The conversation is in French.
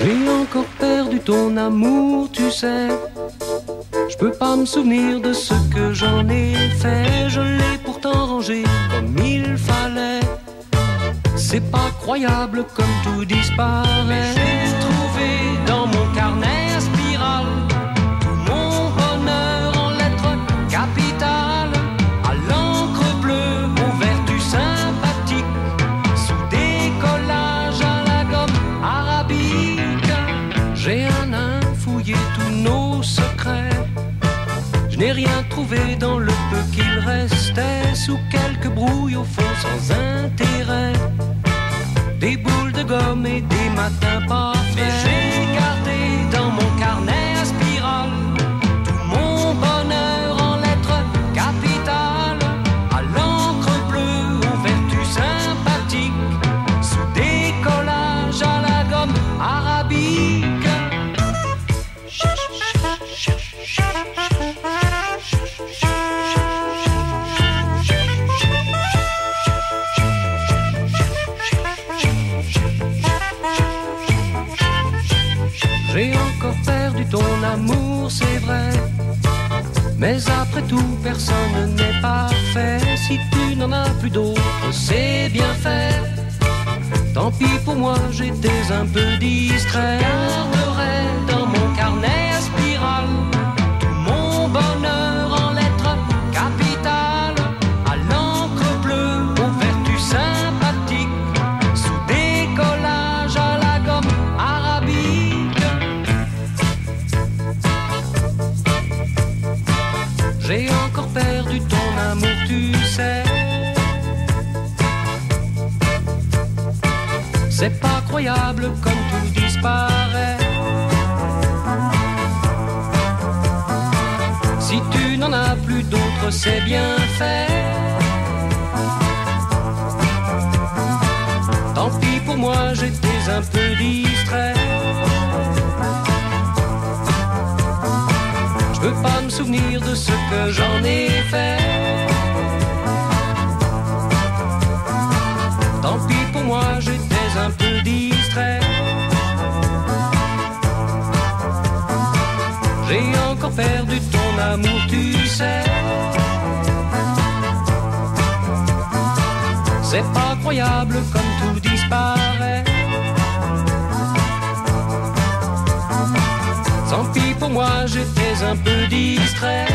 J'ai encore perdu ton amour, tu sais. Je peux pas me souvenir de ce que j'en ai fait. Je l'ai pourtant rangé comme il fallait. C'est pas croyable comme tout disparaît. N'ai rien trouvé dans le peu qu'il restait. Sous quelques brouilles au fond sans intérêt. Des boules de gomme et des matins pas Mais j'ai gardé dans mon carnet à spirale tout mon bonheur en lettres capitales. À l'encre bleue, aux vertus sympathiques. Sous décollage à la gomme arabique. J'ai encore perdu ton amour, c'est vrai. Mais après tout, personne n'est parfait. Si tu n'en as plus d'autres, c'est bien fait. Tant pis pour moi, j'étais un peu distrait. C'est pas croyable comme tout disparaît. Si tu n'en as plus d'autres, c'est bien fait. Tant pis pour moi, j'étais un peu distrait. Je peux pas me souvenir de ce que j'en ai fait. Tant pis J'ai encore perdu ton amour, tu sais. C'est pas croyable comme tout disparaît. Tant pis pour moi, j'étais un peu distrait.